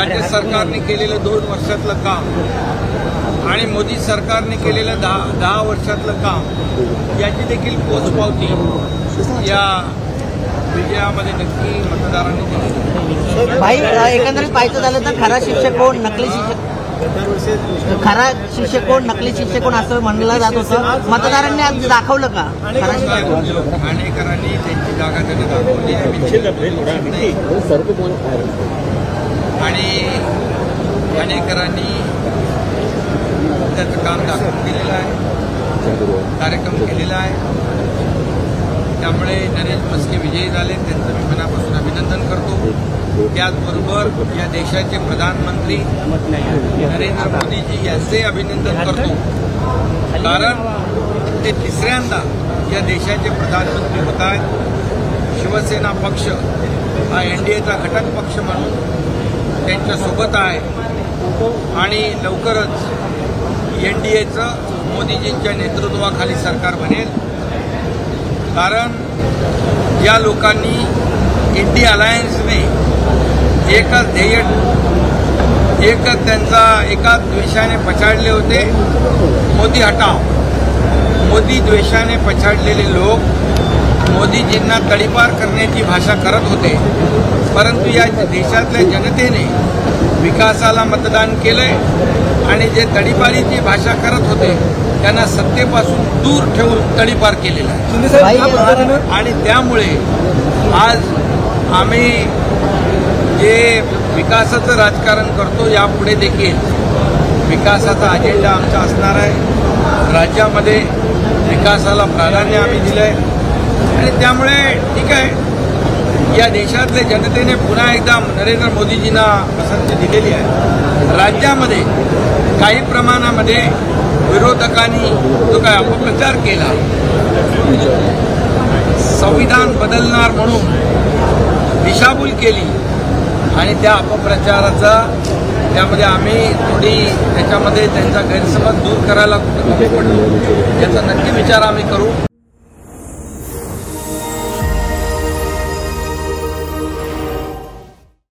राज्य सरकारने केलेलं दोन वर्षातलं काम आणि मोदी सरकारने केलेलं दहा दहा वर्षातलं काम याची देखील पोचपावती या विजयामध्ये नक्की मतदारांनी दिली. भाई एकंदरीत पाहायचं झालं तर खरा शिक्षक कोण? नकली शिक्षक? खरा शिक्षक कोण? नकली शिक्षक कोण? असं म्हणलं जात होतं. मतदारांनी आज दाखवलं का? खरा शिक्षक ठाणेकरांनी त्यांची जागा त्यांनी दाखवली. आणि ठाणेकरांनी त्याचं काम दाखवून केलेलं आहे. कार्यक्रम केलेला आहे. त्यामुळे नरेंद्र मस्के विजयी झाले. त्यांचं मी मनापासून अभिनंदन करतो. त्याचबरोबर या देशाचे प्रधानमंत्री नरेंद्र मोदीजी यांचे अभिनंदन करतो. कारण ते तिसऱ्यांदा या देशाचे प्रधानमंत्री होत आहेत. शिवसेना पक्ष हा एनडीएचा घटक पक्ष म्हणून त्यांच्यासोबत आहे. आणि लवकरच एन डी एचं मोदीजींच्या नेतृत्वाखाली सरकार बनेल. कारण या लोकांनी इंडी अलायन्सने एकच ध्येय एकच त्यांचा एकाच द्वेषाने पछाडले होते. मोदी हटाव मोदी द्वेषाने पछाडलेले लोक मोदीजींना तडीपार करण्याची भाषा करत होते. परंतु या देशातल्या जनतेने विकासाला मतदान केलंय आणि जे तडीपारीची भाषा करत होते त्यांना सत्तेपासून दूर ठेवून तडीपार केलेला आहे. आणि त्यामुळे आज आम्ही जे विकासाचं राजकारण करतो यापुढे देखील विकासाचा अजेंडा आमचा असणार आहे. राज्यामध्ये विकासाला प्राधान्य आम्ही दिलं आहे आणि त्यामुळे ठीक आहे. या देशातल्या जनतेने पुन्हा एकदा नरेंद्र मोदीजींना पसंती दिलेली आहे. राज्यामध्ये काही प्रमाणामध्ये विरोधकांनी जो काय अपप्रचार केला संविधान बदलणार म्हणून दिशाभूल केली आणि त्या अपप्रचाराचा त्यामध्ये आम्ही थोडी त्याच्यामध्ये त्यांचा गैरसमज दूर करायला पडलो. याचा नक्की विचार आम्ही करू.